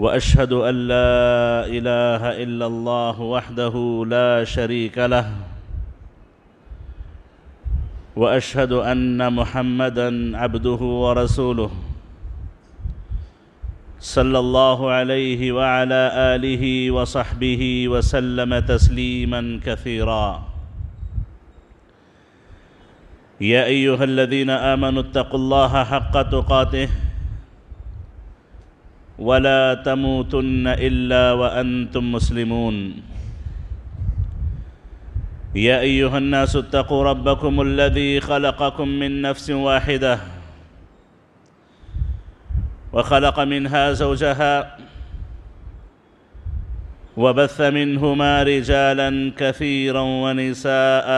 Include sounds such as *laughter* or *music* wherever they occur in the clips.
وأشهد أن لا إله إلا الله وحده لا شريك له. وأشهد أن محمدا عبده ورسوله. صلى الله عليه وعلى آله وصحبه وسلم تسليما كثيرا. يا أيها الذين آمنوا اتقوا الله حق تقاته. ولا تموتن إلا وأنتم مسلمون. يا أيها الناس اتقوا ربكم الذي خلقكم من نفس واحدة وخلق منها زوجها وبث منهما رجالا كثيرا ونساء.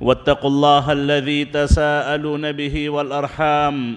واتقوا الله الذي تساءلون به والأرحام.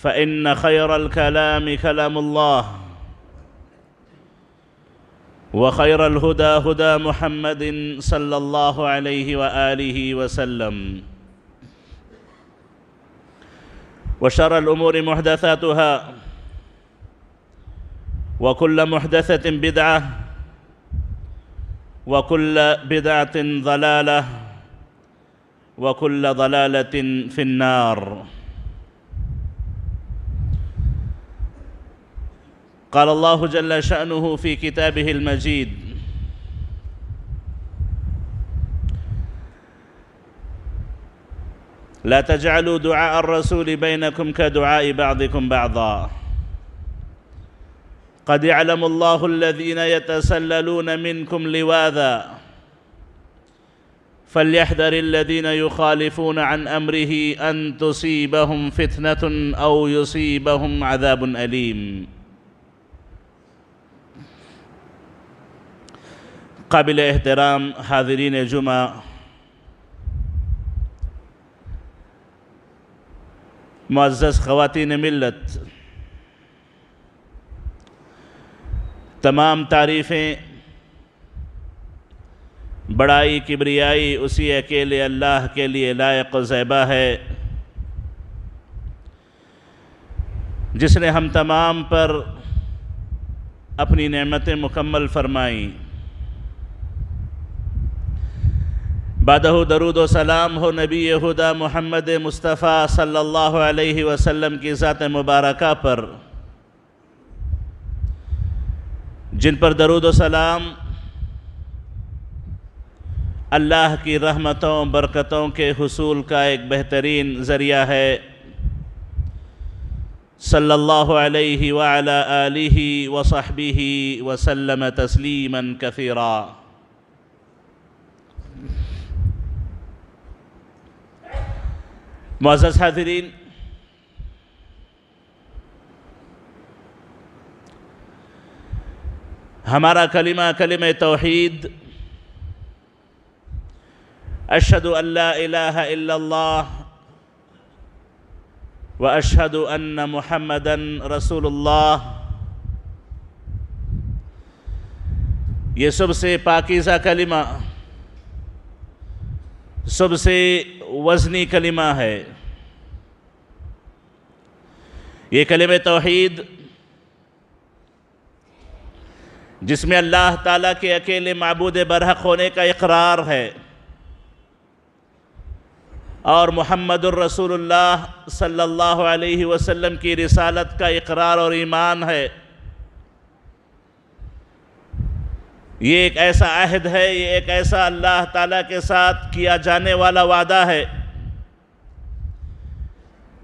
فإن خير الكلام كلام الله وخير الهدى هدى محمد صلى الله عليه وآله وسلم وشر الأمور محدثاتها وكل محدثة بدعة وكل بدعة ضلالة وكل ضلالة في النار قال الله جل شأنه في كتابه المجيد. لا تجعلوا دعاء الرسول بينكم كدعاء بعضكم بعضا. قد يعلم الله الذين يتسللون منكم لواذا. فليحذر الذين يخالفون عن أمره أن تصيبهم فتنة أو يصيبهم عذاب أليم. قابل احترام حاضرین جمعہ۔ معزز خواتین ملت۔ تمام تعریفیں۔ بڑائی، کبریائی، اسی اکیلے اللہ کے لیے لائق و زیبہ ہے۔ جس نے ہم تمام پر اپنی نعمتیں مکمل فرمائیں۔ بعدہ درود و سلام ہو نبی خدا محمد مصطفیٰ صلی اللہ علیہ وسلم کی ذات مبارکہ پر۔ جن پر درود و سلام اللہ کی رحمتوں، برکتوں کے حصول کا ایک بہترین ذریعہ ہے۔ صلی اللہ علیہ وعلا آلہ وصحبہ وسلم تسلیما کثیرا۔ معزز حاضرین، ہمارا کلمہ کلمہ توحید، اشہد ان لا الہ الا اللہ و اشہد ان محمدا رسول اللہ۔ یہ سب سے پاکیزہ کلمہ۔ سب سے وزنی کلمہ ہے۔ یہ کلمہ توحید۔ جس میں اللہ تعالیٰ کے اکیلے معبود برحق ہونے کا اقرار ہے۔ اور محمد الرسول اللہ صلی اللہ علیہ وسلم کی رسالت کا اقرار اور ایمان ہے۔ یہ ایک ایسا عہد ہے، یہ ایک ایسا اللہ تعالیٰ کے ساتھ کیا جانے والا وعدہ ہے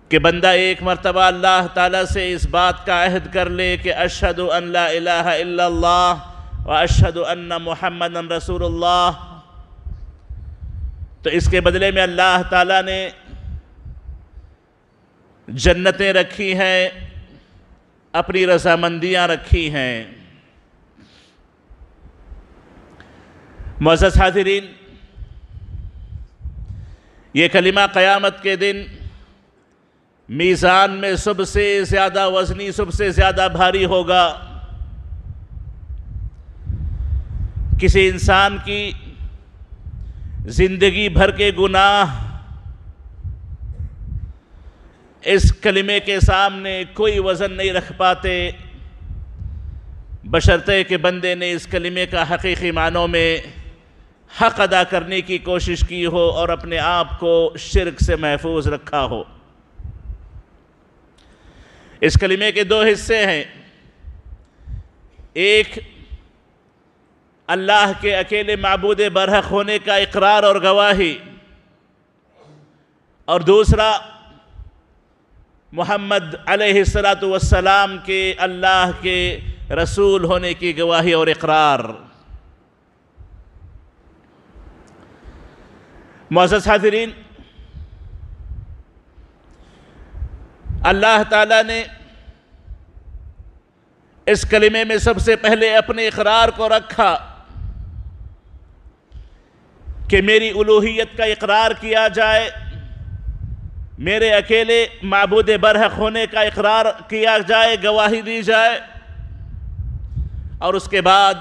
کہ بندہ ایک مرتبہ اللہ تعالیٰ سے اس بات کا عہد کر لے کہ اشہد ان لا الہ الا اللہ و اشہد ان محمد رسول اللہ۔ تو اس کے بدلے میں اللہ تعالیٰ نے جنتیں رکھی ہیں، اپنی رضامندیاں رکھی ہیں۔ معزز حاضرین، یہ کلمہ قیامت کے دن میزان میں سب سے زیادہ وزنی، سب سے زیادہ بھاری ہوگا۔ کسی انسان کی زندگی بھر کے گناہ اس کلمے کے سامنے کوئی وزن نہیں رکھ پاتے۔ بشرطے کہ بندے نے اس کلمے کا حقیقی معنوں میں حق ادا کرنے کی کوشش کی ہو اور اپنے آپ کو شرک سے محفوظ رکھا ہو۔ اس کلمے کے دو حصے ہیں۔ ایک، اللہ کے اکیلے معبود برحق ہونے کا اقرار اور گواہی۔ اور دوسرا، محمد علیہ السلام کے اللہ کے رسول ہونے کی گواہی اور اقرار۔ معزز حاضرین، اللہ تعالیٰ نے اس کلمے میں سب سے پہلے اپنے اقرار کو رکھا کہ میری الوحیت کا اقرار کیا جائے، میرے اکیلے معبود برحق ہونے کا اقرار کیا جائے، گواہی دی جائے، اور اس کے بعد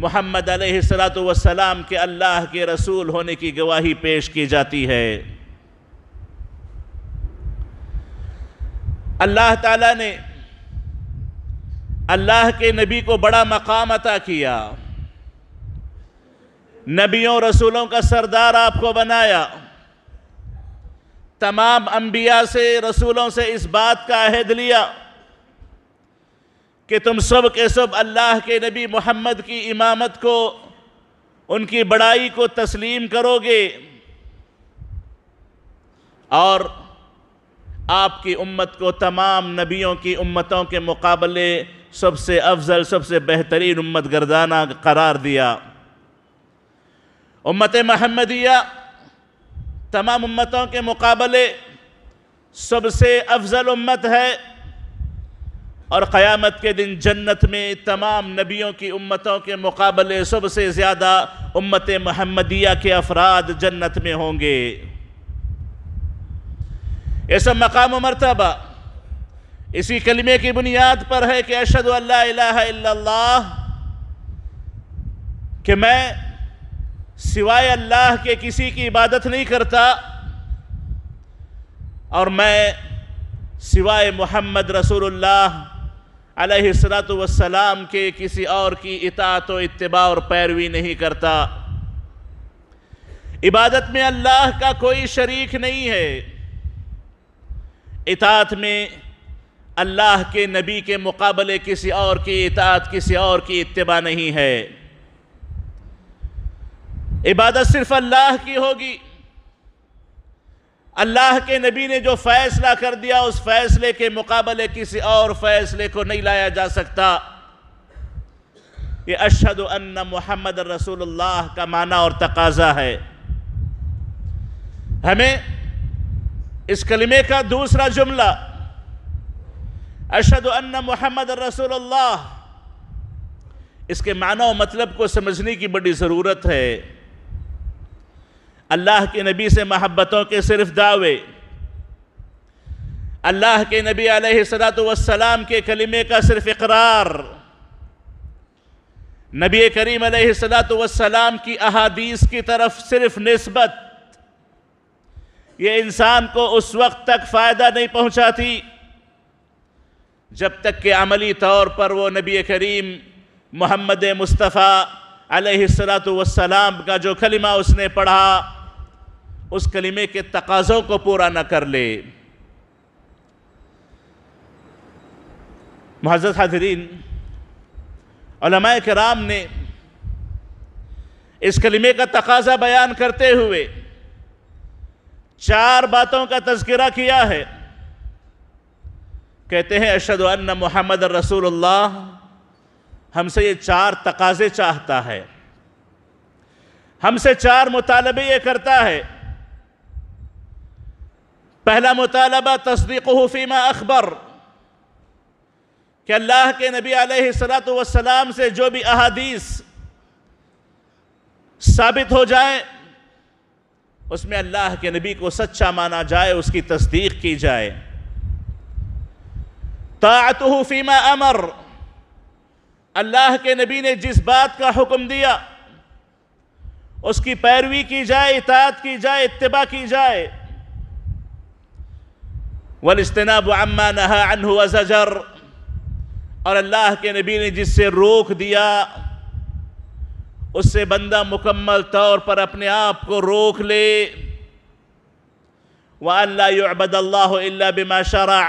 محمد علیہ السلام کے اللہ کے رسول ہونے کی گواہی پیش کی جاتی ہے۔ اللہ تعالیٰ نے اللہ کے نبی کو بڑا مقام عطا کیا۔ نبیوں رسولوں کا سردار آپ کو بنایا۔ تمام انبیاء سے رسولوں سے اس بات کا عہد لیا۔ کہ تم سب کے سب اللہ کے نبی محمد کی امامت کو، ان کی بڑائی کو تسلیم کرو گے۔ اور آپ کی امت کو تمام نبیوں کی امتوں کے مقابلے سب سے افضل، سب سے بہترین امت گردانہ قرار دیا۔ امت محمدیہ، تمام امتوں کے مقابلے سب سے افضل امت ہے۔ اور قیامت کے دن جنت میں تمام نبیوں کی امتوں کے مقابلے سب سے زیادہ امت محمدیہ کے افراد جنت میں ہوں گے۔ یہ سب مقام و مرتبہ اسی کلمے کی بنیاد پر ہے کہ اشہد اللہ الہ الا اللہ، کہ میں سوائے اللہ کے کسی کی عبادت نہیں کرتا اور میں سوائے محمد رسول اللہ علیہ السلام کے کسی اور کی اطاعت و اتباع اور پیروی نہیں کرتا۔ عبادت میں اللہ کا کوئی شریک نہیں ہے۔ اطاعت میں اللہ کے نبی کے مقابلے کسی اور کی اطاعت، کسی اور کی اتباع نہیں ہے۔ عبادت صرف اللہ کی ہوگی۔ اللہ کے نبی نے جو فیصلہ کر دیا، اس فیصلے کے مقابلے کسی اور فیصلے کو نہیں لایا جا سکتا۔ یہ اشہد ان محمد رسول اللہ کا معنی اور تقاضا ہے۔ ہمیں اس کلمے کا دوسرا جملہ اشہد ان محمد رسول اللہ، اس کے معنی و مطلب کو سمجھنے کی بڑی ضرورت ہے۔ اللہ کے نبی سے محبتوں کے صرف دعوے۔ اللہ کے نبی علیہ السلام کے کلمے کا صرف اقرار۔ نبی کریم علیہ السلام کی احادیث کی طرف صرف نسبت۔ یہ انسان کو اس وقت تک فائدہ نہیں پہنچاتی، جب تک کہ عملی طور پر وہ نبی کریم محمد مصطفیٰ علیہ السلام کا جو کلمہ اس نے پڑھا اس کلمے کے تقاضوں کو پورا نہ کر لے۔ محضرت حاضرین، علماء کرام نے اس کلمے کا تقاضا بیان کرتے ہوئے چار باتوں کا تذکرہ کیا ہے۔ کہتے ہیں اشد ان محمد رسول اللہ، ہم سے یہ چار تقاضے چاہتا ہے۔ ہم سے چار مطالبے یہ کرتا ہے۔ پہلا مطالبہ تصدیق فیما اخبر کہ اللہ کے نبی علیہ السلام سے جو بھی احادیث ثابت ہو جائے اس میں اللہ کے نبی کو سچا مانا جائے، اس کی تصدیق کی جائے۔ طاعته فیما امر، اللہ کے نبی نے جس بات کا حکم دیا، اس کی پیروی کی جائے، اطاعت کی جائے، اتباع کی جائے۔ والاستناب عما نہا عنہ وزجر۔ اور اللہ کے نبی نے جس سے روک دیا، اس سے بندہ مکمل طور پر اپنے آپ کو روک لے۔ وَأَن لَا يُعْبَدَ اللَّهُ إِلَّا بِمَا شَرَعَ۔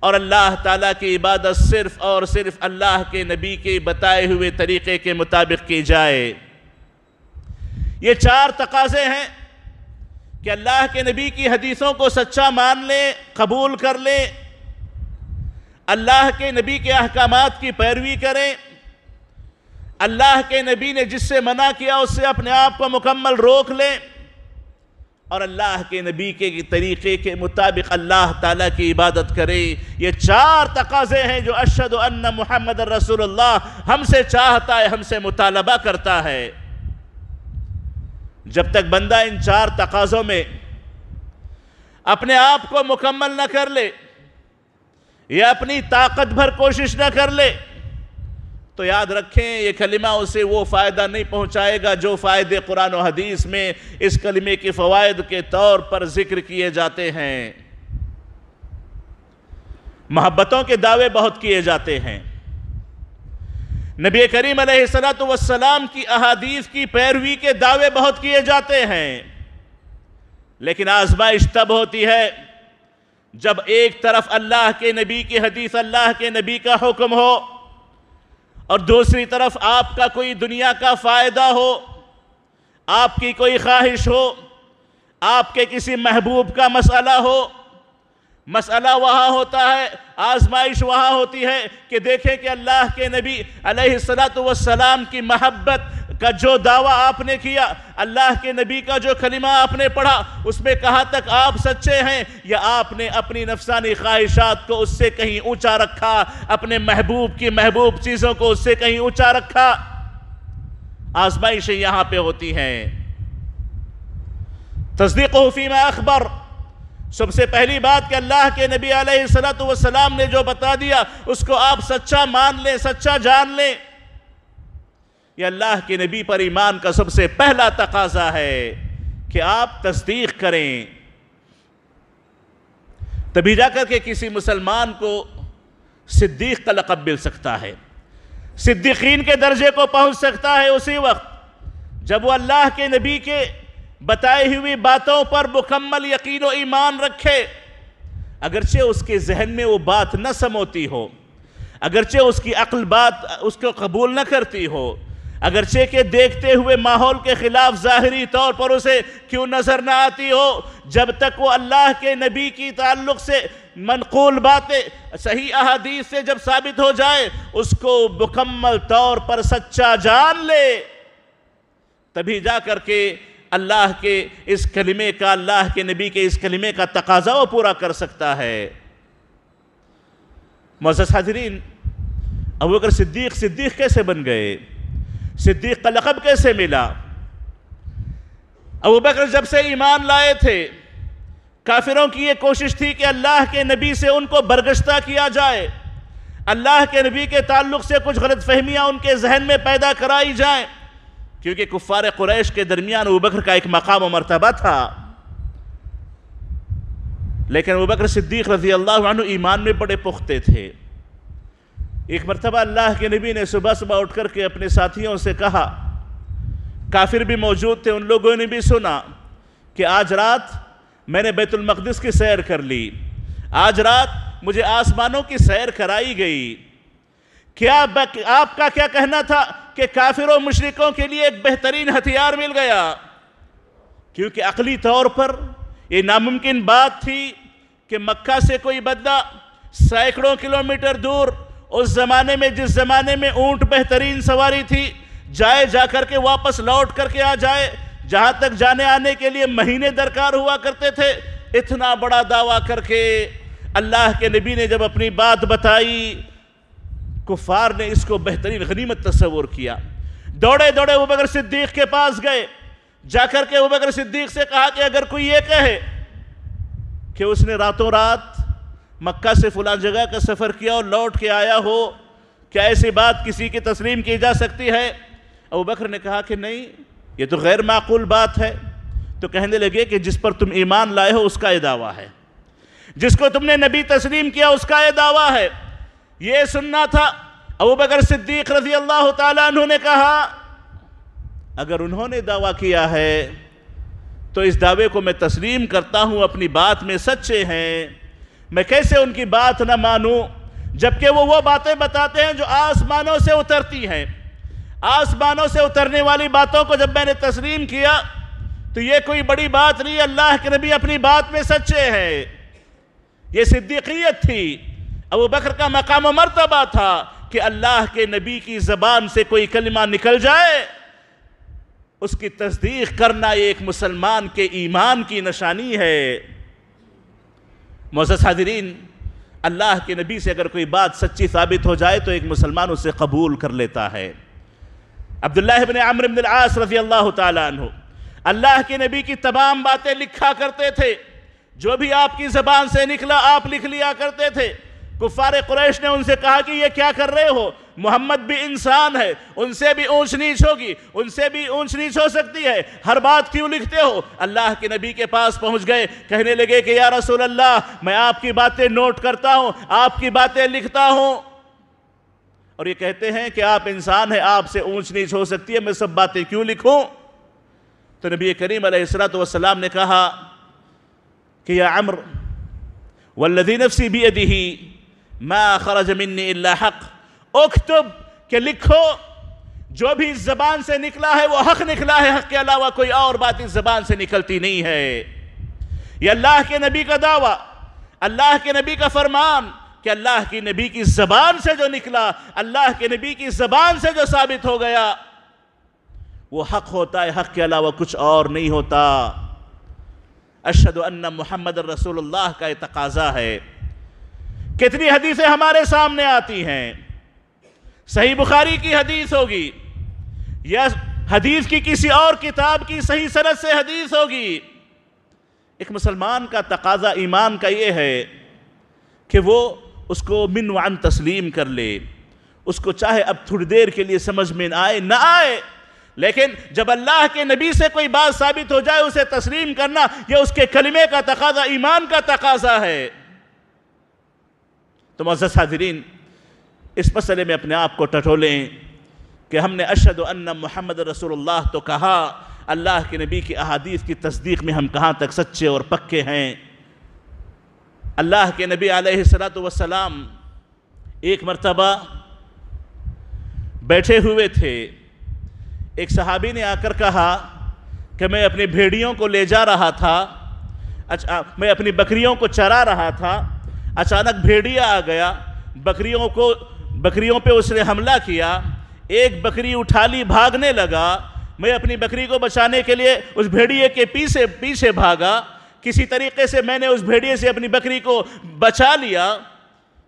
اور اللہ تعالیٰ کی عبادت صرف اور صرف اللہ کے نبی کے بتائے ہوئے طریقے کے مطابق کی جائے۔ یہ چار تقاضے ہیں۔ کہ اللہ کے نبی کی حدیثوں کو سچا مان لیں قبول کر لیں اللہ کے نبی کے احکامات کی پیروی کریں اللہ کے نبی نے جس سے منع کیا، اس سے اپنے آپ کو مکمل روک لیں اور اللہ کے نبی کے طریقے کے مطابق اللہ تعالیٰ کی عبادت کرے۔ یہ چار تقاضے ہیں جو اشد ان محمد رسول اللہ ہم سے چاہتا ہے، ہم سے مطالبہ کرتا ہے۔ جب تک بندہ ان چار تقاضوں میں اپنے آپ کو مکمل نہ کر لے یا اپنی طاقت بھر کوشش نہ کر لے، تو یاد رکھیں یہ کلمہ اسے وہ فائدہ نہیں پہنچائے گا جو فائدے قرآن و حدیث میں اس کلمے کے فوائد کے طور پر ذکر کیے جاتے ہیں۔ محبتوں کے دعوے بہت کیے جاتے ہیں۔ نبی کریم علیہ السلام کی احادیث کی پیروی کے دعوے بہت کیے جاتے ہیں۔ لیکن آزمائش تب ہوتی ہے جب ایک طرف اللہ کے نبی کی حدیث اللہ کے نبی کا حکم ہو اور دوسری طرف آپ کا کوئی دنیا کا فائدہ ہو، آپ کی کوئی خواہش ہو، آپ کے کسی محبوب کا مسئلہ ہو مسئلہ وہاں ہوتا ہے، آزمائش وہاں ہوتی ہے کہ دیکھیں کہ اللہ کے نبی علیہ السلام کی محبت کا جو دعویٰ آپ نے کیا، اللہ کے نبی کا جو کلمہ آپ نے پڑھا، اس میں کہا تک آپ سچے ہیں؟ یا آپ نے اپنی نفسانی خواہشات کو اس سے کہیں اونچا رکھا، اپنے محبوب کی محبوب چیزوں کو اس سے کہیں اونچا رکھا؟ آزمائشیں یہاں پہ ہوتی ہیں۔ تصدیق فیما اخبر۔ سب سے پہلی بات کہ اللہ کے نبی علیہ السلام نے جو بتا دیا، اس کو آپ سچا مان لیں، سچا جان لیں۔ یہ اللہ کے نبی پر ایمان کا سب سے پہلا تقاضا ہے کہ آپ تصدیق کریں۔ تبھی جا کر کے کسی مسلمان کو صدیق کا لقب مل سکتا ہے۔ صدیقین کے درجے کو پہنچ سکتا ہے اسی وقت جب وہ اللہ کے نبی کے بتائی ہوئی باتوں پر مکمل یقین و ایمان رکھے۔ اگرچہ اس کے ذہن میں وہ بات نہ سموتی ہو، اگرچہ اس کی عقل بات اس کو قبول نہ کرتی ہو، اگرچہ کہ دیکھتے ہوئے ماحول کے خلاف ظاہری طور پر اسے کیوں نظر نہ آتی ہو، جب تک وہ اللہ کے نبی کی تعلق سے منقول باتیں صحیح احادیث سے جب ثابت ہو جائے، اس کو مکمل طور پر سچا جان لے۔ تبھی جا کر کے اللہ کے اس کلمے کا، اللہ کے نبی کے اس کلمے کا تقاضا وہ پورا کر سکتا ہے۔ معزز حاضرین، ابو بکر صدیق صدیق کیسے بن گئے؟ صدیق کا لقب کیسے ملا؟ ابو بکر جب سے ایمان لائے تھے، کافروں کی یہ کوشش تھی کہ اللہ کے نبی سے ان کو برگشتہ کیا جائے۔ اللہ کے نبی کے تعلق سے کچھ غلط فہمیاں ان کے ذہن میں پیدا کرائی جائیں۔ کیونکہ کفار قریش کے درمیان ابوبکر کا ایک مقام و مرتبہ تھا۔ لیکن ابوبکر صدیق رضی اللہ عنہ ایمان میں بڑے پختے تھے۔ ایک مرتبہ اللہ کے نبی نے صبح صبح اٹھ کر کے اپنے ساتھیوں سے کہا، کافر بھی موجود تھے، ان لوگوں نے بھی سنا کہ آج رات میں نے بیت المقدس کی سیر کر لی۔ آج رات مجھے آسمانوں کی سیر کرائی گئی۔ کیا آپ کا کیا کہنا تھا؟ کہ کافر و مشرکوں کے لیے ایک بہترین ہتھیار مل گیا۔ کیونکہ عقلی طور پر یہ ناممکن بات تھی کہ مکہ سے کوئی بدہ سینکڑوں کلومیٹر دور، اس زمانے میں، جس زمانے میں اونٹ بہترین سواری تھی، جائے جا کر کے واپس لوٹ کر کے آ جائے، جہاں تک جانے آنے کے لیے مہینے درکار ہوا کرتے تھے، اتنا بڑا دعویٰ کر کے اللہ کے نبی نے جب اپنی بات بتائی کفار نے اس کو بہترین غنیمت تصور کیا۔ دوڑے دوڑے وہ بگر صدیق کے پاس گئے۔ جا کر کے وہ بگر صدیق سے کہا کہ اگر کوئی یہ کہے کہ اس نے راتوں رات مکہ سے فلاں جگہ کا سفر کیا اور لوٹ کے آیا ہو، کیا ایسی بات کسی کی تسلیم کی جا سکتی ہے؟ ابو بکر نے کہا کہ نہیں، یہ تو غیر معقول بات ہے۔ تو کہنے لگے کہ جس پر تم ایمان لائے ہو، اس کا یہ دعویٰ ہے۔ جس کو تم نے نبی تسلیم کیا، اس کا یہ دعویٰ ہے۔ یہ سننا تھا۔ ابو بکر صدیق رضی اللہ تعالیٰ عنہ نے کہا، اگر انہوں نے دعویٰ کیا ہے، تو اس دعوے کو میں تسلیم کرتا ہوں، اپنی بات میں سچے ہیں۔ میں کیسے ان کی بات نہ مانوں؟ جبکہ وہ وہ باتیں بتاتے ہیں جو آسمانوں سے اترتی ہیں۔ آسمانوں سے اترنے والی باتوں کو جب میں نے تسلیم کیا، تو یہ کوئی بڑی بات نہیں، اللہ کے نبی اپنی بات میں سچے ہیں۔ یہ صدیقیت تھی۔ ابو بکر کا مقام و مرتبہ تھا کہ اللہ کے نبی کی زبان سے کوئی کلمہ نکل جائے۔ اس کی تصدیق کرنا ایک مسلمان کے ایمان کی نشانی ہے۔ معزز حاضرین، اللہ کے نبی سے اگر کوئی بات سچی ثابت ہو جائے تو ایک مسلمان اسے قبول کر لیتا ہے۔ عبداللہ بن عمر بن العاص رضی اللہ تعالیٰ عنہ، اللہ کے نبی کی تمام باتیں لکھا کرتے تھے۔ جو بھی آپ کی زبان سے نکلا، آپ لکھ لیا کرتے تھے۔ کفار قریش نے ان سے کہا کہ یہ کیا کر رہے ہو؟ محمد بھی انسان ہے، ان سے بھی اونچ نیچ ہوگی، ان سے بھی اونچ نیچ ہو سکتی ہے۔ ہر بات کیوں لکھتے ہو؟ اللہ کے نبی کے پاس پہنچ گئے، کہنے لگے کہ یا رسول اللہ، میں آپ کی باتیں نوٹ کرتا ہوں، آپ کی باتیں لکھتا ہوں۔ اور یہ کہتے ہیں کہ آپ انسان ہیں، آپ سے اونچ نیچ ہو سکتی ہے، میں سب باتیں کیوں لکھوں؟ تو نبی کریم علیہ السلام نے کہا کہ یا عمر والذی نفسی بیدہی ما خرج منی الا حق۔ اکتب کہ لکھو، جو بھی اس زبان سے نکلا ہے وہ حق نکلا ہے۔ حق کے علاوہ کوئی اور بات اس زبان سے نکلتی نہیں ہے۔ یہ اللہ کے نبی کا دعویٰ، اللہ کے نبی کا فرمان کہ اللہ کی نبی کی زبان سے جو نکلا، اللہ کے نبی کی زبان سے جو ثابت ہو گیا، وہ حق ہوتا ہے۔ حق کے علاوہ کچھ اور نہیں ہوتا۔ اشہد ان محمد رسول اللہ کا یہ تقاضا ہے۔ کتنی حدیثیں ہمارے سامنے آتی ہیں؟ صحیح بخاری کی حدیث ہوگی۔ یا حدیث کی کسی اور کتاب کی صحیح سرد سے حدیث ہوگی۔ ایک مسلمان کا تقاضا ایمان کا یہ ہے کہ وہ اس کو من وعن تسلیم کر لے۔ اس کو چاہے اب تھوڑی دیر کے لیے سمجھ میں آئے، نہ آئے۔ لیکن جب اللہ کے نبی سے کوئی بات ثابت ہو جائے، اسے تسلیم کرنا یہ اس کے کلمے کا تقاضا، ایمان کا تقاضا ہے۔ تو معزز حاضرین، اس مسئلے میں اپنے آپ کو ٹٹولیں کہ ہم نے اشد ان محمد رسول اللہ تو کہا، اللہ کے نبی کی احادیث کی تصدیق میں ہم کہاں تک سچے اور پکے ہیں؟ اللہ کے نبی علیہ السلام ایک مرتبہ بیٹھے ہوئے تھے۔ ایک صحابی نے آ کر کہا کہ میں اپنی بھیڑیوں کو لے جا رہا تھا اچھا میں اپنی بکریوں کو چرا رہا تھا اچانک بھیڑیا آ گیا، بکریوں کو بکریوں پہ اس نے حملہ کیا، ایک بکری اٹھا لی بھاگنے لگا، میں اپنی بکری کو بچانے کے لیے اس بھیڑیے کے پیچھے پیچھے بھاگا، کسی طریقے سے میں نے اس بھیڑیے سے اپنی بکری کو بچا لیا۔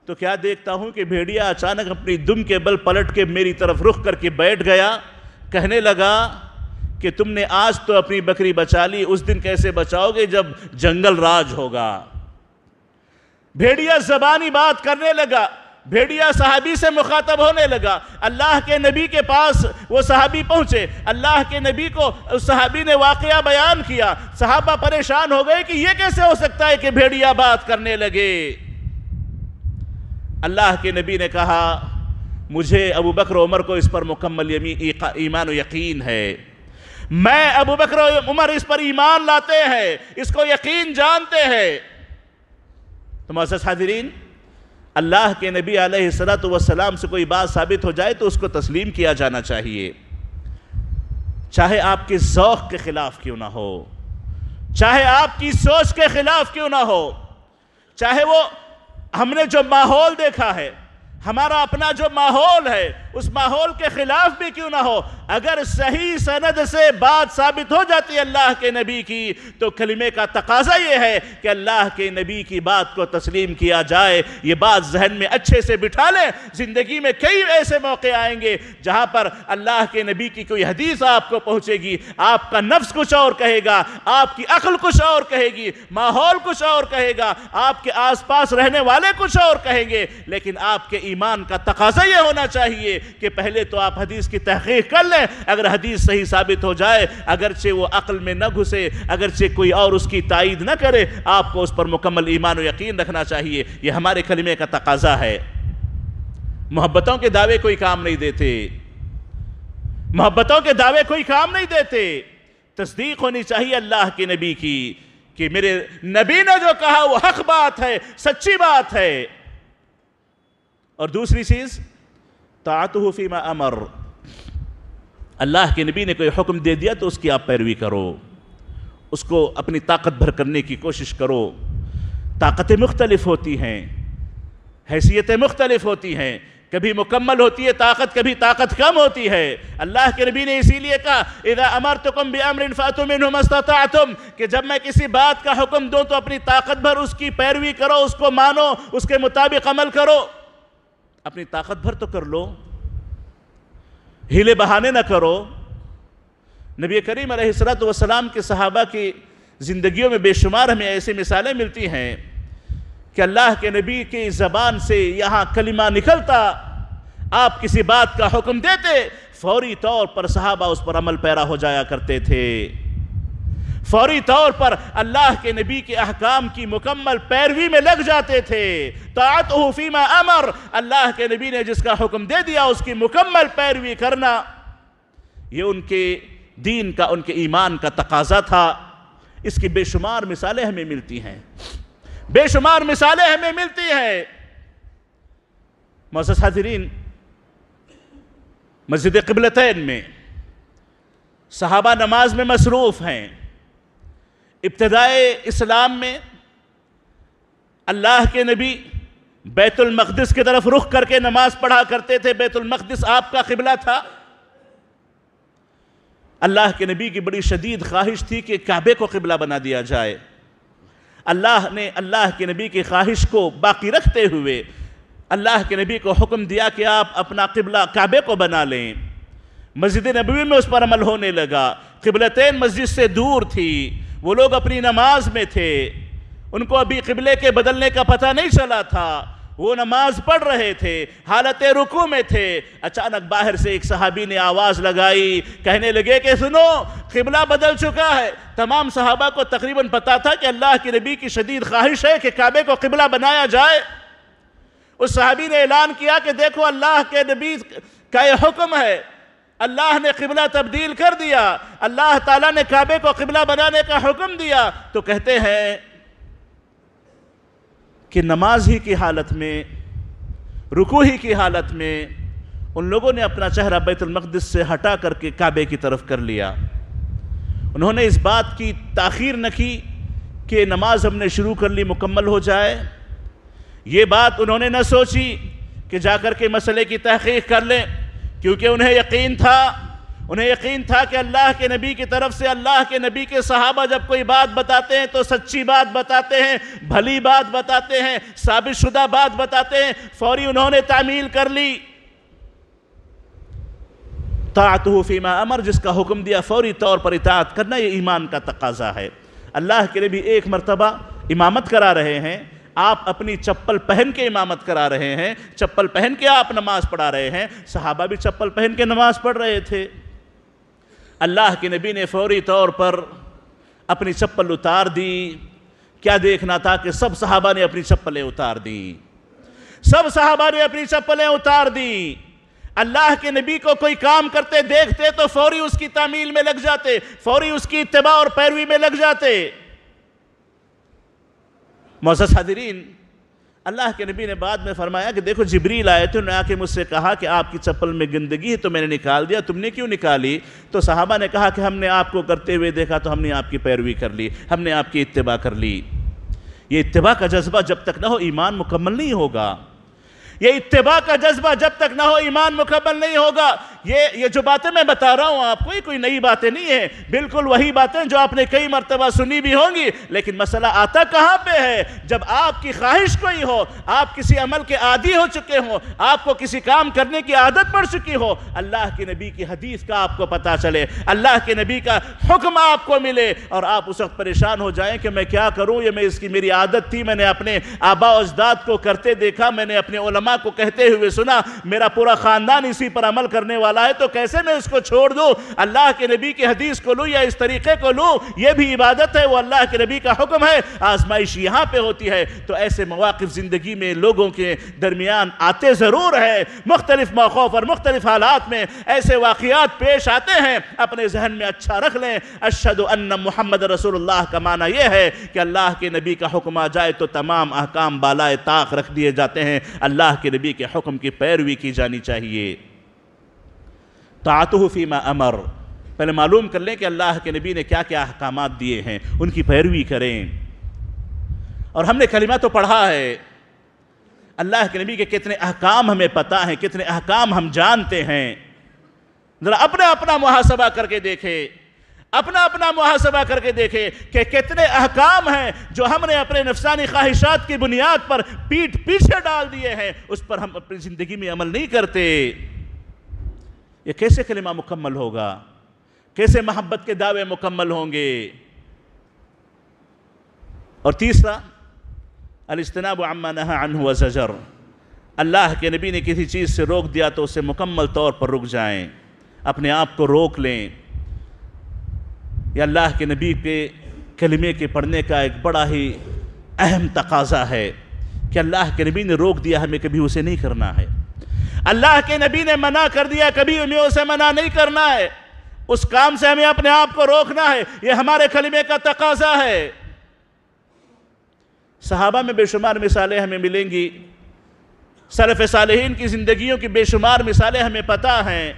تو کیا دیکھتا ہوں کہ بھیڑیا اچانک اپنی دم کے بل پلٹ کے میری طرف رخ کر کے بیٹھ گیا، کہنے لگا کہ تم نے آج تو اپنی بکری بچا لی، اس دن کیسے بچاؤ گے جب جنگل راج ہوگا؟ بھیڑیا زبانی بات کرنے لگا، بھیڑیا صحابی سے مخاطب ہونے لگا۔ اللہ کے نبی کے پاس وہ صحابی پہنچے۔ اللہ کے نبی کو اس صحابی نے واقعہ بیان کیا۔ صحابہ پریشان ہو گئے کہ یہ کیسے ہو سکتا ہے کہ بھیڑیا بات کرنے لگے۔ اللہ کے نبی نے کہا، مجھے ابو بکر عمر کو اس پر مکمل ایمان و یقین ہے۔ میں ابو بکر عمر اس پر ایمان لاتے ہیں، اس کو یقین جانتے ہیں۔ تو معزز حاضرین، اللہ کے نبی علیہ السلام سے کوئی بات ثابت ہو جائے تو اس کو تسلیم کیا جانا چاہیے۔ چاہے آپ کے ذوق کے خلاف کیوں نہ ہو، چاہے آپ کی سوچ کے خلاف کیوں نہ ہو، چاہے وہ ہم نے جو ماحول دیکھا ہے، ہمارا اپنا جو ماحول ہے اس ماحول کے خلاف بھی کیوں نہ ہو؟ اگر صحیح سند سے بات ثابت ہو جاتی ہے اللہ کے نبی کی، تو کلمے کا تقاضا یہ ہے کہ اللہ کے نبی کی بات کو تسلیم کیا جائے، یہ بات ذہن میں اچھے سے بٹھا لیں، زندگی میں کئی ایسے موقع آئیں گے جہاں پر اللہ کے نبی کی کوئی حدیث آپ کو پہنچے گی، آپ کا نفس کچھ اور کہے گا، آپ کی عقل کچھ اور کہے گی، ماحول کچھ اور کہے گا، آپ کے آس پاس رہنے والے کچھ اور کہیں گے، لیکن آپ کے ایمان کا تقاضا یہ ہونا چاہیے کہ پہلے تو آپ حدیث کی تحقیق کر لیں، اگر حدیث صحیح ثابت ہو جائے، اگرچہ وہ عقل میں نہ گھسے، اگرچہ کوئی اور اس کی تائید نہ کرے، آپ کو اس پر مکمل ایمان و یقین رکھنا چاہیے۔ یہ ہمارے کلمے کا تقاضا ہے۔ محبتوں کے دعوے کوئی کام نہیں دیتے۔ محبتوں کے دعوے کوئی کام نہیں دیتے۔ تصدیق ہونی چاہیے اللہ کے نبی کی کہ میرے نبی نے جو کہا وہ حق بات ہے، سچی بات ہے۔ اور دوسری چیز تعتہ فیما امر اللہ کے نبی نے کوئی حکم دے دیا تو اس کی آپ پیروی کرو. اس کو اپنی طاقت بھر کرنے کی کوشش کرو. طاقتیں مختلف ہوتی ہیں. حیثیتیں مختلف ہوتی ہیں. کبھی مکمل ہوتی ہے طاقت، کبھی طاقت کم ہوتی ہے. اللہ کے نبی نے اسی لیے کہا، اذا امرتکم بامر فاتوا منه ما استطعتم. کہ جب میں کسی بات کا حکم دوں تو اپنی طاقت بھر اس کی پیروی کرو، اس کو مانو، اس کے مطابق عمل کرو. اپنی طاقت بھر تو کر لو، ہیلے بہانے نہ کرو۔ نبی کریم علیہ السلام کے صحابہ کی زندگیوں میں بے شمار ہمیں ایسی مثالیں ملتی ہیں کہ اللہ کے نبی کی زبان سے یہاں کلمہ نکلتا، آپ کسی بات کا حکم دیتے، فوری طور پر صحابہ اس پر عمل پیرا ہو جایا کرتے تھے۔ فوری طور پر اللہ کے نبی کے احکام کی مکمل پیروی میں لگ جاتے تھے۔ فیما امر۔ اللہ کے نبی نے جس کا حکم دے دیا، اس کی مکمل پیروی کرنا۔ یہ ان کے دین کا، ان کے ایمان کا تقاضا تھا۔ اس کی بے شمار مثالیں ہمیں ملتی ہیں۔ بے شمار مثالیں ہمیں ملتی ہیں۔ معزز حاضرین، مسجد قبلتین میں صحابہ نماز میں مصروف ہیں۔ ابتدائے اسلام میں اللہ کے نبی بیت المقدس کی طرف رخ کر کے نماز پڑھا کرتے تھے۔ بیت المقدس آپ کا قبلہ تھا۔ اللہ کے نبی کی بڑی شدید خواہش تھی کہ کعبے کو قبلہ بنا دیا جائے۔ اللہ نے اللہ کے نبی کی خواہش کو باقی رکھتے ہوئے اللہ کے نبی کو حکم دیا کہ آپ اپنا قبلہ کعبے کو بنا لیں۔ مسجد نبوی میں اس پر عمل ہونے لگا۔ قبلتین مسجد سے دور تھی۔ وہ لوگ اپنی نماز میں تھے۔ ان کو ابھی قبلے کے بدلنے کا پتہ نہیں چلا تھا۔ وہ نماز پڑھ رہے تھے، حالت رکو میں تھے۔ اچانک باہر سے ایک صحابی نے آواز لگائی، کہنے لگے کہ سنو، قبلہ بدل چکا ہے۔ تمام صحابہ کو تقریباً پتا تھا کہ اللہ کی نبی کی شدید خواہش ہے کہ کعبے کو قبلہ بنایا جائے۔ اس صحابی نے اعلان کیا کہ دیکھو، اللہ کے نبی کا یہ حکم ہے۔ اللہ نے قبلہ تبدیل کر دیا، اللہ تعالیٰ نے کعبے کو قبلہ بنانے کا حکم دیا، تو کہتے ہیں کہ نماز ہی کی حالت میں رکو ہی کی حالت میں ان لوگوں نے اپنا چہرہ بیت المقدس سے ہٹا کر کے کعبے کی طرف کر لیا۔ انہوں نے اس بات کی تاخیر نہ کی کہ نماز ہم نے شروع کر لی مکمل ہو جائے۔ یہ بات انہوں نے نہ سوچی کہ جا کر کے مسئلے کی تحقیق کر لیں۔ کیونکہ انہیں یقین تھا، انہیں یقین تھا کہ اللہ کے نبی کی طرف سے، اللہ کے نبی کے صحابہ جب کوئی بات بتاتے ہیں تو سچی بات بتاتے ہیں، بھلی بات بتاتے ہیں، ثابت شدہ بات بتاتے ہیں، فوری انہوں نے تعمیل کر لی۔ طاعتہ فیما امر، جس کا حکم دیا فوری طور پر اطاعت کرنا، یہ ایمان کا تقاضا ہے۔ اللہ کے نبی ایک مرتبہ امامت کرا رہے ہیں۔ آپ اپنی چپل پہن کے امامت کرا رہے ہیں، چپل پہن کے آپ نماز پڑھا رہے ہیں، صحابہ بھی چپل پہن کے نماز پڑھ رہے تھے۔ اللہ کے نبی نے فوری طور پر اپنی چپل اتار دی۔ کیا دیکھنا تھا کہ سب صحابہ نے اپنی چپلیں اتار دی سب صحابہ نے اپنی چپلیں اتار دی اللہ کے نبی کو کوئی کام کرتے دیکھتے تو فوری اس کی تعمیل میں لگ جاتے، فوری اس کی اتباع اور پیروی میں لگ جاتے۔ معزز حاضرین، اللہ کے نبی نے بعد میں فرمایا کہ دیکھو جبریل آئے تھے، انہوں نے آ کے مجھ سے کہا کہ آپ کی چپل میں گندگی ہے تو میں نے نکال دیا، تم نے کیوں نکالی؟ تو صحابہ نے کہا کہ ہم نے آپ کو کرتے ہوئے دیکھا تو ہم نے آپ کی پیروی کر لی، ہم نے آپ کی اتباع کر لی۔ یہ اتباع کا جذبہ جب تک نہ ہو ایمان مکمل نہیں ہوگا، یہ اتباع کا جذبہ جب تک نہ ہو ایمان مکمل نہیں ہوگا۔ یہ یہ جو باتیں میں بتا رہا ہوں آپ کو، یہ کوئی نئی باتیں نہیں ہیں۔ بالکل وہی باتیں جو آپ نے کئی مرتبہ سنی بھی ہوں گی۔ لیکن مسئلہ آتا کہاں پہ ہے؟ جب آپ کی خواہش کوئی ہو، آپ کسی عمل کے عادی ہو چکے ہوں، آپ کو کسی کام کرنے کی عادت پڑ چکی ہو، اللہ کے نبی کی حدیث کا آپ کو پتا چلے۔ اللہ کے نبی کا حکم آپ کو ملے۔ اور آپ اس وقت پریشان ہو جائیں کہ میں کیا کروں؟ یہ میں اس کی میری عادت تھی۔ میں نے اپنے آبا اجداد کو کرتے دیکھا، میں نے اپنے علماء کو کہتے ہوئے سنا۔ میرا پورا خاندان اسی پر عمل کرنے والا ہے تو کیسے میں اس کو چھوڑ دوں؟ اللہ کے نبی کی حدیث کو لوں یا اس طریقے کو لوں؟ یہ بھی عبادت ہے، وہ اللہ کے نبی کا حکم ہے، آزمائش یہاں پہ ہوتی ہے۔ تو ایسے مواقف زندگی میں لوگوں کے درمیان آتے ضرور ہے۔ مختلف موقف اور مختلف حالات میں ایسے واقعات پیش آتے ہیں۔ اپنے ذہن میں اچھا رکھ لیں۔ اشہد ان محمد رسول اللہ کا معنی یہ ہے کہ اللہ کے نبی کا حکم آ جائے تو تمام احکام بالائے طاق رکھ دیے جاتے ہیں۔ اللہ کے نبی کے حکم کی پیروی کی جانی چاہیے۔ تو فیما امر۔ پہلے معلوم کر لیں کہ اللہ کے نبی نے کیا کیا احکامات دیے ہیں، ان کی پیروی کریں۔ اور ہم نے کلمہ تو پڑھا ہے، اللہ کے نبی کے کتنے احکام ہمیں پتا ہیں، کتنے احکام ہم جانتے ہیں۔ ذرا اپنا اپنا محاسبہ کر کے دیکھے، اپنا اپنا محاسبہ کر کے دیکھے کہ کتنے احکام ہیں جو ہم نے اپنے نفسانی خواہشات کی بنیاد پر پیٹ پیچھے ڈال دیے ہیں، اس پر ہم اپنی زندگی میں عمل نہیں کرتے۔ یہ کیسے کلمہ مکمل ہوگا؟ کیسے محبت کے دعوے مکمل ہوں گے؟ اور تیسرا، الاجتناب عما نہا عنہ وزجر اللہ کے نبی نے کسی چیز سے روک دیا تو اسے مکمل طور پر رک جائیں، اپنے آپ کو روک لیں۔ یہ اللہ کے نبی کے کلمے کے پڑھنے کا ایک بڑا ہی اہم تقاضا ہے کہ اللہ کے نبی نے روک دیا، ہمیں کبھی اسے نہیں کرنا ہے۔ اللہ کے نبی نے منع کر دیا، کبھی ہمیں اسے منع نہیں کرنا ہے۔ اس کام سے ہمیں اپنے آپ کو روکنا ہے۔ یہ ہمارے کلمے کا تقاضا ہے۔ صحابہ میں بے شمار مثالیں ہمیں ملیں گی۔ سلف صالحین کی زندگیوں کی بے شمار مثالیں ہمیں پتا ہیں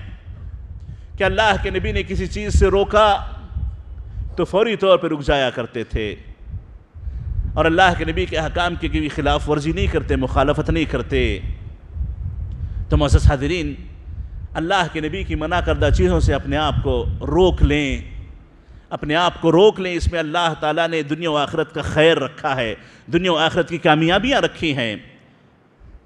کہ اللہ کے نبی نے کسی چیز سے روکا تو فوری طور پہ رک جایا کرتے تھے۔ اور اللہ کے نبی کے حکام کی خلاف ورزی نہیں کرتے، مخالفت نہیں کرتے۔ تو معزز حاضرین، اللہ کے نبی کی منع کردہ چیزوں سے اپنے آپ کو روک لیں۔ اپنے آپ کو روک لیں، اس میں اللہ تعالیٰ نے دنیا و آخرت کا خیر رکھا ہے۔ دنیا و آخرت کی کامیابیاں رکھی ہیں۔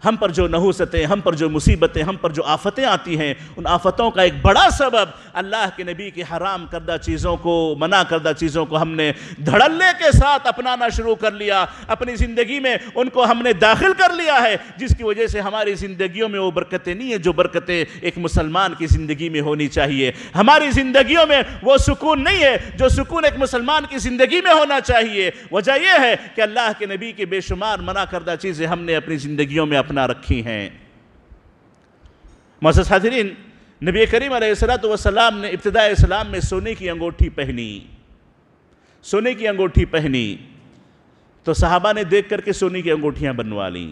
ہم پر جو نحوستیں، ہم پر جو مصیبتیں، ہم پر جو آفتیں آتی ہیں، ان آفتوں کا ایک بڑا سبب اللہ کے نبی کی حرام کردہ چیزوں کو، منع کردہ چیزوں کو ہم نے دھڑلے کے ساتھ اپنانا شروع کر لیا۔ اپنی زندگی میں ان کو ہم نے داخل کر لیا ہے، جس کی وجہ سے ہماری زندگیوں میں وہ برکتیں نہیں ہیں جو برکتیں ایک مسلمان کی زندگی میں ہونی چاہیے۔ ہماری زندگیوں میں وہ سکون نہیں ہے جو سکون ایک مسلمان کی زندگی میں ہونا چاہیے۔ وجہ یہ ہے کہ اللہ کے نبی کی بے شمار منع کردہ چیزیں ہم نے اپنی زندگیوں میں اپنا رکھی ہیں۔ محسوس حاضرین، نبی کریم علیہ السلام نے ابتداء اسلام میں سونے کی انگوٹھی پہنی۔ سونے کی انگوٹھی پہنی۔ تو صحابہ نے دیکھ کر کے سونے کی انگوٹھیاں بنوا لیں۔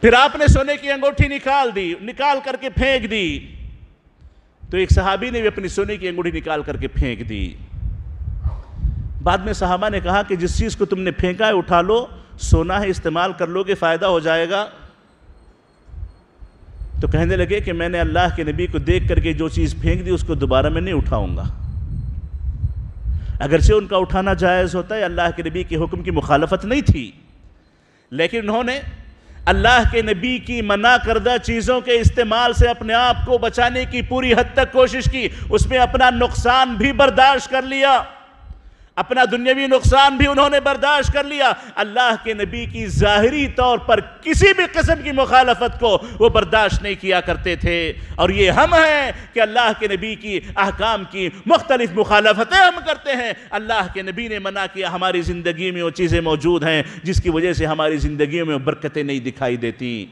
پھر آپ نے سونے کی انگوٹھی نکال دی، نکال کر کے پھینک دی۔ تو ایک صحابی نے بھی اپنی سونے کی انگوٹھی نکال کر کے پھینک دی۔ بعد میں صحابہ نے کہا کہ جس چیز کو تم نے پھینکا ہے، اٹھا لو۔ سونا ہے استعمال کر لو گے، فائدہ ہو جائے گا۔ تو کہنے لگے کہ میں نے اللہ کے نبی کو دیکھ کر کے جو چیز پھینک دی، اس کو دوبارہ میں نہیں اٹھاؤں گا۔ اگرچہ ان کا اٹھانا جائز ہوتا ہے، اللہ کے نبی کے حکم کی مخالفت نہیں تھی، لیکن انہوں نے اللہ کے نبی کی منع کردہ چیزوں کے استعمال سے اپنے آپ کو بچانے کی پوری حد تک کوشش کی، اس میں اپنا نقصان بھی برداشت کر لیا۔ اپنا دنیاوی نقصان بھی انہوں نے برداشت کر لیا۔ اللہ کے نبی کی ظاہری طور پر کسی بھی قسم کی مخالفت کو وہ برداشت نہیں کیا کرتے تھے۔ اور یہ ہم ہیں کہ اللہ کے نبی کی احکام کی مختلف مخالفتیں ہم کرتے ہیں۔ اللہ کے نبی نے منع کیا ہماری زندگی میں وہ چیزیں موجود ہیں جس کی وجہ سے ہماری زندگیوں میں برکتیں نہیں دکھائی دیتی۔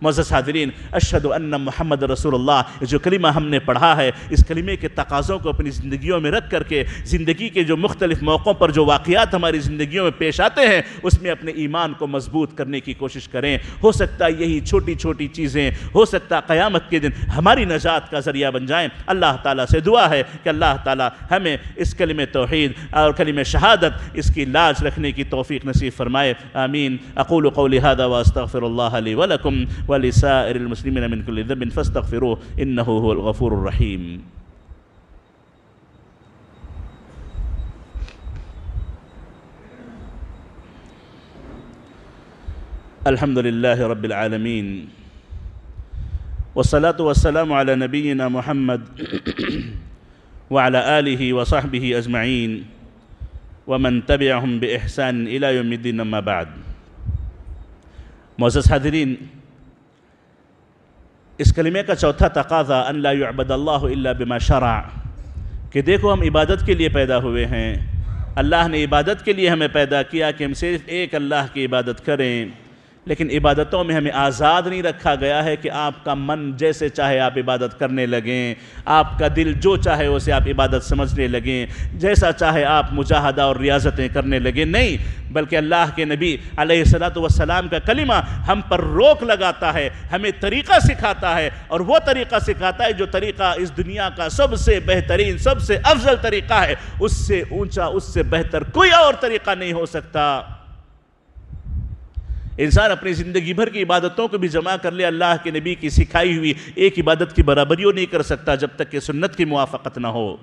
معزز حاضرین اشہد ان محمد رسول اللہ جو کلمہ ہم نے پڑھا ہے، اس کلمے کے تقاضوں کو اپنی زندگیوں میں رکھ کر کے، زندگی کے جو مختلف موقعوں پر جو واقعات ہماری زندگیوں میں پیش آتے ہیں، اس میں اپنے ایمان کو مضبوط کرنے کی کوشش کریں۔ ہو سکتا ہے یہی چھوٹی چھوٹی چیزیں، ہو سکتا ہے قیامت کے دن ہماری نجات کا ذریعہ بن جائیں۔ اللہ تعالیٰ سے دعا ہے کہ اللہ تعالیٰ ہمیں اس کلم توحید اور کلم شہادت، اس کی لاج رکھنے کی توفیق نصیب فرمائے۔ آمین۔ اقول قولی هذا واستغفر اللہ لی ولکم ولسائر المسلمين من كل ذنب فاستغفروه إنه هو الغفور الرحيم. الحمد لله رب العالمين والصلاة والسلام على نبينا محمد *clears throat* وعلى آله وصحبه أجمعين ومن تبعهم بإحسان إلى يوم الدين ما بعد. معزز حاضرین اس کلمے کا چوتھا تقاضا ان لا يعبد اللہ الا بما شرع، کہ دیکھو ہم عبادت کے لیے پیدا ہوئے ہیں، اللہ نے عبادت کے لیے ہمیں پیدا کیا کہ ہم صرف ایک اللہ کی عبادت کریں۔ لیکن عبادتوں میں ہمیں آزاد نہیں رکھا گیا ہے کہ آپ کا من جیسے چاہے آپ عبادت کرنے لگیں، آپ کا دل جو چاہے اسے آپ عبادت سمجھنے لگیں، جیسا چاہے آپ مجاہدہ اور ریاضتیں کرنے لگیں۔ نہیں، بلکہ اللہ کے نبی علیہ السلام کا کلمہ ہم پر روک لگاتا ہے، ہمیں طریقہ سکھاتا ہے اور وہ طریقہ سکھاتا ہے جو طریقہ اس دنیا کا سب سے بہترین، سب سے افضل طریقہ ہے۔ اس سے اونچا، اس سے بہتر کوئی اور طریقہ نہیں ہو سکتا۔ انسان اپنی زندگی بھر کی عبادتوں کو بھی جمع کر لے، اللہ کے نبی کی سکھائی ہوئی ایک عبادت کی برابریوں نہیں کر سکتا جب تک کہ سنت کی موافقت نہ ہو۔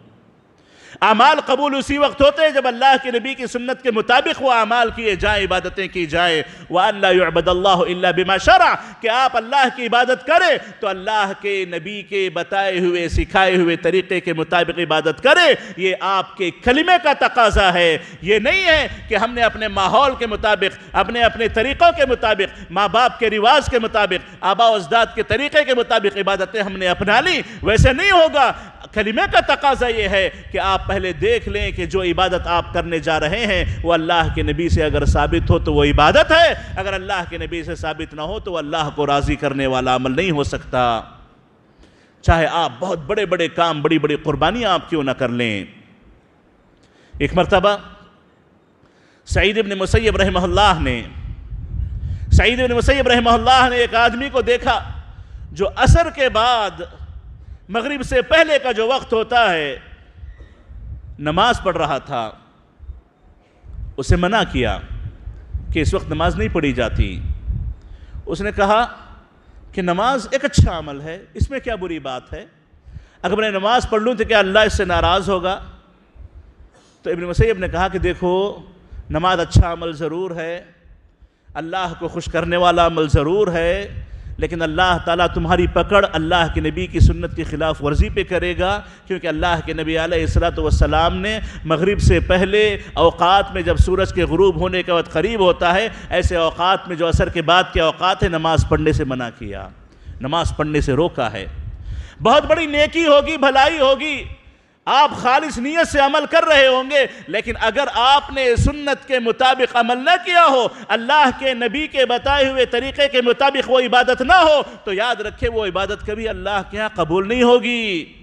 اعمال قبول اسی وقت ہوتے ہیں جب اللہ کے نبی کی سنت کے مطابق وہ اعمال کیے جائیں، عبادتیں کی جائیں۔ وَأَن لَا يُعْبَدَ اللَّهُ إِلَّا بِمَا شَرَعَ۔ کہ آپ اللہ کی عبادت کریں تو اللہ کے نبی کے بتائے ہوئے، سکھائے ہوئے طریقے کے مطابق عبادت کریں۔ یہ آپ کے کلمے کا تقاضا ہے۔ یہ نہیں ہے کہ ہم نے اپنے ماحول کے مطابق، اپنے اپنے طریقوں کے مطابق، ماں باپ کے رواج کے مطابق، آبا و اجداد کے طریقے کے مطابق عبادتیں ہم نے اپنا لی۔ ویسے نہیں ہوگا۔ کلمے کا تقاضا یہ ہے کہ آپ پہلے دیکھ لیں کہ جو عبادت آپ کرنے جا رہے ہیں وہ اللہ کے نبی سے اگر ثابت ہو تو وہ عبادت ہے، اگر اللہ کے نبی سے ثابت نہ ہو تو وہ اللہ کو راضی کرنے والا عمل نہیں ہو سکتا۔ چاہے آپ بہت بڑے بڑے کام، بڑی بڑی قربانیاں آپ کیوں نہ کر لیں۔ ایک مرتبہ سعید ابن مسیب رحمہ اللہ نے، سعید ابن مسیب رحمہ اللہ نے ایک آدمی کو دیکھا جو اثر کے بعد مغرب سے پہلے کا جو وقت ہوتا ہے، نماز پڑھ رہا تھا، اسے منع کیا کہ اس وقت نماز نہیں پڑھی جاتی۔ اس نے کہا کہ نماز ایک اچھا عمل ہے، اس میں کیا بری بات ہے؟ اگر میں نماز پڑھ لوں تو کیا اللہ اس سے ناراض ہوگا؟ تو ابن مسیب نے کہا کہ دیکھو، نماز اچھا عمل ضرور ہے، اللہ کو خوش کرنے والا عمل ضرور ہے لیکن اللہ تعالیٰ تمہاری پکڑ اللہ کے نبی کی سنت کی خلاف ورزی پہ کرے گا، کیونکہ اللہ کے نبی علیہ السلام نے مغرب سے پہلے اوقات میں جب سورج کے غروب ہونے کا وقت قریب ہوتا ہے، ایسے اوقات میں جو اثر کے بعد کے اوقات ہیں، نماز پڑھنے سے منع کیا، نماز پڑھنے سے روکا ہے۔ بہت بڑی نیکی ہوگی، بھلائی ہوگی۔ آپ خالص نیت سے عمل کر رہے ہوں گے، لیکن اگر آپ نے سنت کے مطابق عمل نہ کیا ہو، اللہ کے نبی کے بتائے ہوئے طریقے کے مطابق وہ عبادت نہ ہو، تو یاد رکھے وہ عبادت کبھی اللہ کے ہاں قبول نہیں ہوگی۔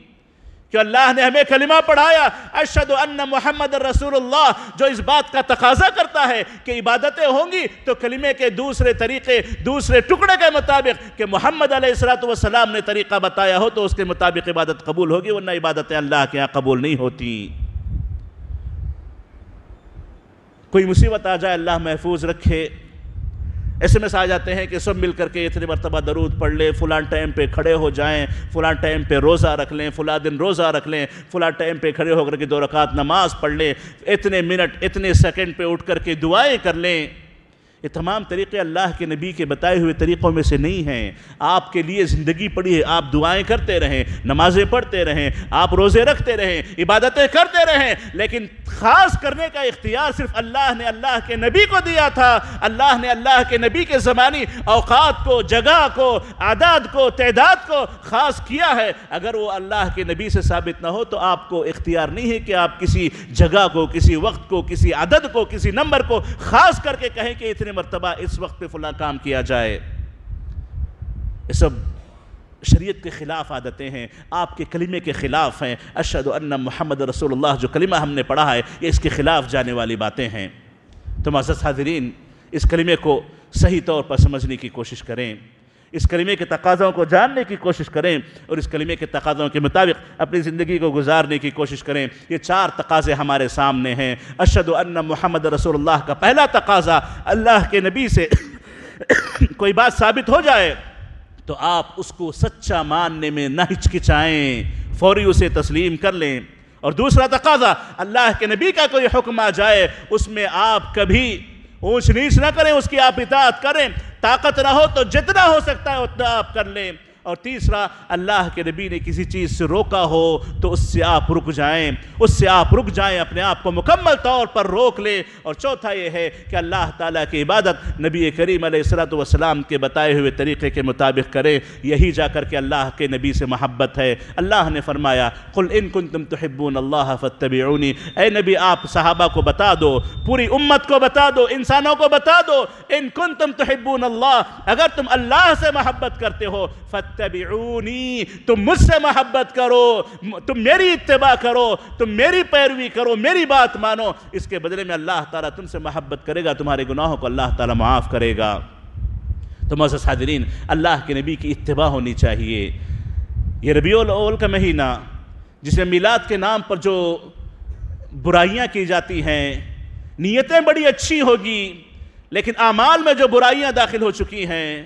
کہ اللہ نے ہمیں کلمہ پڑھایا، اشہد ان محمد رسول اللہ، جو اس بات کا تقاضا کرتا ہے کہ عبادتیں ہوں گی تو کلمے کے دوسرے طریقے، دوسرے ٹکڑے کے مطابق کہ محمد علیہ السلام نے طریقہ بتایا ہو تو اس کے مطابق عبادت قبول ہوگی، ورنہ عبادتیں اللہ کے یہاں قبول نہیں ہوتی۔ کوئی مصیبت آ جائے، اللہ محفوظ رکھے۔ ایسے میں آ جاتے ہیں کہ سب مل کر کے اتنے مرتبہ درود پڑھ لیں فلاں ٹائم پہ کھڑے ہو جائیں فلاں ٹائم پہ روزہ رکھ لیں فلاں دن روزہ رکھ لیں فلاں ٹائم پہ کھڑے ہو کر کے دو رکعت نماز پڑھ لیں، اتنے منٹ، اتنے سیکنڈ پہ اٹھ کر کے دعائیں کر لیں۔ یہ تمام طریقے اللہ کے نبی کے بتائے ہوئے طریقوں میں سے نہیں ہیں۔ آپ کے لیے زندگی پڑی ہے، آپ دعائیں کرتے رہیں، نمازیں پڑھتے رہیں، آپ روزے رکھتے رہیں، عبادتیں کرتے رہیں، لیکن خاص کرنے کا اختیار صرف اللہ نے اللہ کے نبی کو دیا تھا۔ اللہ نے اللہ کے نبی کے زمانی اوقات کو، جگہ کو عدد کو، تعداد کو خاص کیا ہے۔ اگر وہ اللہ کے نبی سے ثابت نہ ہو تو آپ کو اختیار نہیں ہے کہ آپ کسی جگہ کو، کسی وقت کو، کسی عدد کو، کسی نمبر کو خاص کر کے کہیں کہ اتنے مرتبہ اس وقت پہ فلاں کام کیا جائے۔ یہ سب شریعت کے خلاف عادتیں ہیں، آپ کے کلمے کے خلاف ہیں۔ اشد ان محمد رسول اللہ، جو کلمہ ہم نے پڑھا ہے، یہ اس کے خلاف جانے والی باتیں ہیں۔ تو معزز حاضرین، اس کلمے کو صحیح طور پر سمجھنے کی کوشش کریں۔ اس کلمے کے تقاضوں کو جاننے کی کوشش کریں اور اس کلمے کے تقاضوں کے مطابق اپنی زندگی کو گزارنے کی کوشش کریں۔ یہ چار تقاضے ہمارے سامنے ہیں۔ اشد ان محمد رسول اللہ کا پہلا تقاضا اللہ کے نبی سے *coughs* کوئی بات ثابت ہو جائے تو آپ اس کو سچا ماننے میں نہ ہچکچائیں، فوری اسے تسلیم کر لیں۔ اور دوسرا تقاضا اللہ کے نبی کا کوئی حکم آ جائے، اس میں آپ کبھی اونچ نیچ نہ کریں، اس کی آپ اطاعت کریں۔ طاقت نہ ہو تو جتنا ہو سکتا ہے اتنا آپ کر لیں۔ اور تیسرا، اللہ کے نبی نے کسی چیز سے روکا ہو تو اس سے آپ رک جائیں۔ اس سے آپ رک جائیں، اپنے آپ کو مکمل طور پر روک لیں۔ اور چوتھا یہ ہے کہ اللہ تعالیٰ کی عبادت نبی کریم علیہ السلام والسلام کے بتائے ہوئے طریقے کے مطابق کریں۔ یہی جا کر کے اللہ کے نبی سے محبت ہے۔ اللہ نے فرمایا، قل ان کنتم تحبون اللہ فاتبعونی اے نبی، آپ صحابہ کو بتا دو، پوری امت کو بتا دو، انسانوں کو بتا دو۔ ان کنتم تحبون اللہ اگر تم اللہ سے محبت کرتے ہو فاتبعونی تم مجھ سے محبت کرو، تم میری اتباع کرو، تم میری پیروی کرو، میری بات مانو۔ اس کے بدلے میں اللہ تعالیٰ تم سے محبت کرے گا، تمہارے گناہوں کو اللہ تعالیٰ معاف کرے گا۔ تو معزز حاضرین اللہ کے نبی کی اتباع ہونی چاہیے۔ یہ ربیع الاول کا مہینہ، جس میں میلاد کے نام پر جو برائیاں کی جاتی ہیں، نیتیں بڑی اچھی ہوگی، لیکن اعمال میں جو برائیاں داخل ہو چکی ہیں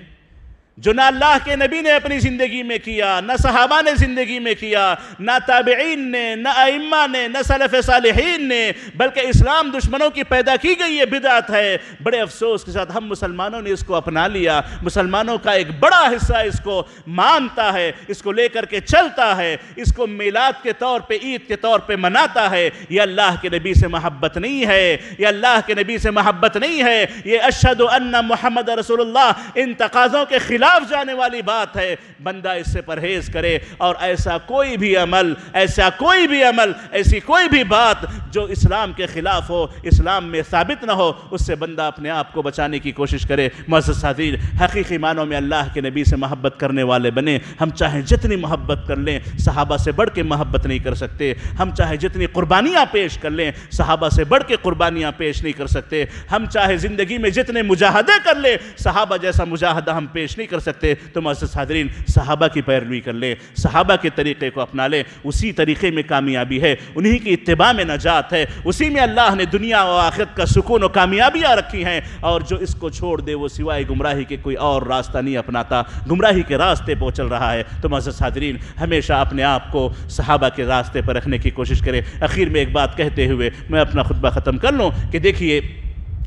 جو نہ اللہ کے نبی نے اپنی زندگی میں کیا، نہ صحابہ نے زندگی میں کیا، نہ تابعین نے، نہ ائمہ نے، نہ سلف صالحین نے، بلکہ اسلام دشمنوں کی پیدا کی گئی یہ بدعت ہے۔ بڑے افسوس کے ساتھ ہم مسلمانوں نے اس کو اپنا لیا۔ مسلمانوں کا ایک بڑا حصہ اس کو مانتا ہے، اس کو لے کر کے چلتا ہے، اس کو میلاد کے طور پہ، عید کے طور پہ مناتا ہے۔ یہ اللہ کے نبی سے محبت نہیں ہے، یہ اللہ کے نبی سے محبت نہیں ہے۔ یہ اشہد ان محمد رسول اللہ ان تقاضوں کے خلاف خلاف جانے والی بات ہے، بندہ اس سے پرہیز کرے اور ایسا کوئی بھی عمل، ایسا کوئی بھی عمل، ایسی کوئی بھی بات جو اسلام کے خلاف ہو، اسلام میں ثابت نہ ہو، اس سے بندہ اپنے آپ کو بچانے کی کوشش کرے۔ معزز حاضرین، حقیقی معنوں میں اللہ کے نبی سے محبت کرنے والے بنے۔ ہم چاہیں جتنی محبت کر لیں، صحابہ سے بڑھ کے محبت نہیں کر سکتے۔ ہم چاہے جتنی قربانیاں پیش کر لیں، صحابہ سے بڑھ کے قربانیاں پیش نہیں کر سکتے۔ ہم چاہے زندگی میں جتنے مجاہدے کر لیں، صحابہ جیسا مجاہدہ ہم پیش نہیں کر سکتے تو معزز حاضرین صحابہ کی پیروی کر لیں صحابہ کے طریقے کو اپنا لیں اسی طریقے میں کامیابی ہے، انہی کی اتباع میں نجات ہے، اسی میں اللہ نے دنیا و آخرت کا سکون و کامیابیاں رکھی ہیں، اور جو اس کو چھوڑ دے، وہ سوائے گمراہی کے کوئی اور راستہ نہیں اپناتا، گمراہی کے راستے پہ چل رہا ہے تو معزز حاضرین ہمیشہ اپنے آپ کو صحابہ کے راستے پر رکھنے کی کوشش کریں اخیر میں ایک بات کہتے ہوئے میں اپنا خطبہ ختم کر لوں کہ دیکھیے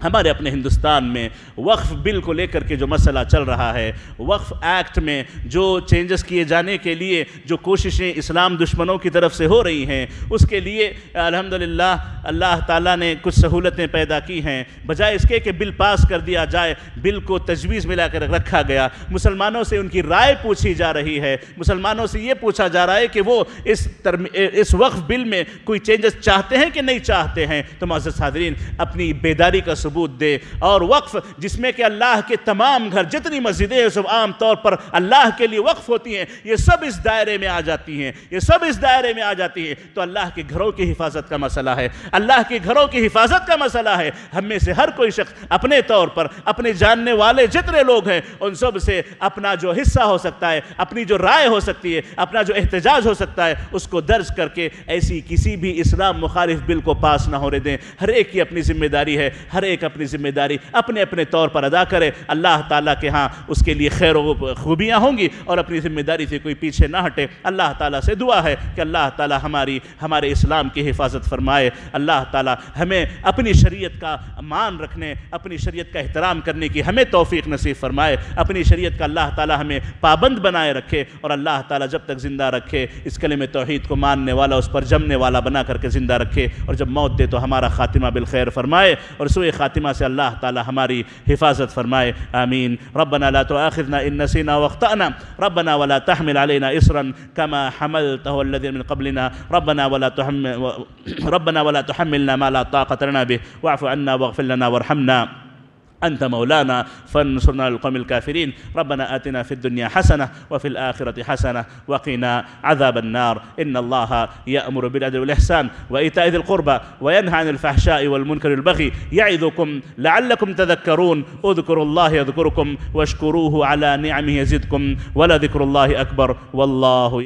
ہمارے اپنے ہندوستان میں وقف بل کو لے کر کے جو مسئلہ چل رہا ہے، وقف ایکٹ میں جو چینجز کیے جانے کے لیے جو کوششیں اسلام دشمنوں کی طرف سے ہو رہی ہیں، اس کے لیے الحمدللہ اللہ تعالیٰ نے کچھ سہولتیں پیدا کی ہیں۔ بجائے اس کے کہ بل پاس کر دیا جائے، بل کو تجویز ملا کر رکھا گیا۔ مسلمانوں سے ان کی رائے پوچھی جا رہی ہے۔ مسلمانوں سے یہ پوچھا جا رہا ہے کہ وہ اس اس وقف بل میں کوئی چینجز چاہتے ہیں کہ نہیں چاہتے ہیں؟ تو معزز حاضرین، اپنی بیداری کا ثبوت دے اور وقف جس میں کہ اللہ کے تمام گھر جتنی مسجدیں ہیں، سب عام طور پر اللہ کے لیے وقف ہوتی ہیں، یہ سب اس دائرے میں آ جاتی ہیں، یہ سب اس دائرے میں آ جاتی ہیں۔ تو اللہ کے گھروں کی حفاظت کا مسئلہ ہے۔ اللہ کے گھروں کی حفاظت کا مسئلہ ہے۔ ہم میں سے ہر کوئی شخص اپنے طور پر، اپنے جاننے والے جتنے لوگ ہیں، ان سب سے اپنا جو حصہ ہو سکتا ہے، اپنی جو رائے ہو سکتی ہے، اپنا جو احتجاج ہو سکتا ہے، اس کو درج کر کے ایسی کسی بھی اسلام مخالف بل کو پاس نہ ہونے دیں۔ ہر ایک کی اپنی ذمہ داری ہے، ہر ایک اپنی ذمہ داری اپنے اپنے طور پر ادا کرے۔ اللہ تعالیٰ کے ہاں اس کے لیے خیر و خوبیاں ہوں گی اور اپنی ذمہ داری سے کوئی پیچھے نہ ہٹے۔ اللہ تعالیٰ سے دعا ہے کہ اللہ تعالیٰ ہماری، ہمارے اسلام کی حفاظت فرمائے۔ اللہ تعالیٰ ہمیں اپنی شریعت کا مان رکھنے، اپنی شریعت کا احترام کرنے کی ہمیں توفیق نصیب فرمائے۔ اپنی شریعت کا اللہ تعالیٰ ہمیں پابند بنائے رکھے اور اللہ تعالیٰ جب تک زندہ رکھے، اس کلمہ توحید کو ماننے والا، اس پر جمنے والا بنا کر کے زندہ رکھے۔ اور جب موت دے تو ہمارا خاتمہ بالخیر فرمائے اور سوئے خاتمہ سے اللہ تعالی ہماری حفاظت فرمائے آمین ربنا لا تؤاخذنا إن نسينا واخطأنا. ربنا ولا تحمل علينا اسرا كما حملته الذين من قبلنا. ربنا ولا تحمل ربنا ولا تحملنا ما لا طاقة لنا به. واعف عنا واغفر لنا وارحمنا. أنت مولانا فانصرنا على القوم الكافرين. ربنا آتنا في الدنيا حسنة وفي الآخرة حسنة وقنا عذاب النار. إن الله يأمر بالعدل والإحسان وإيتاء ذي القربى وينهى عن الفحشاء والمنكر والبغي يعظكم لعلكم تذكرون. اذكروا الله يذكركم واشكروه على نعمه يزدكم. ولذكر الله أكبر. والله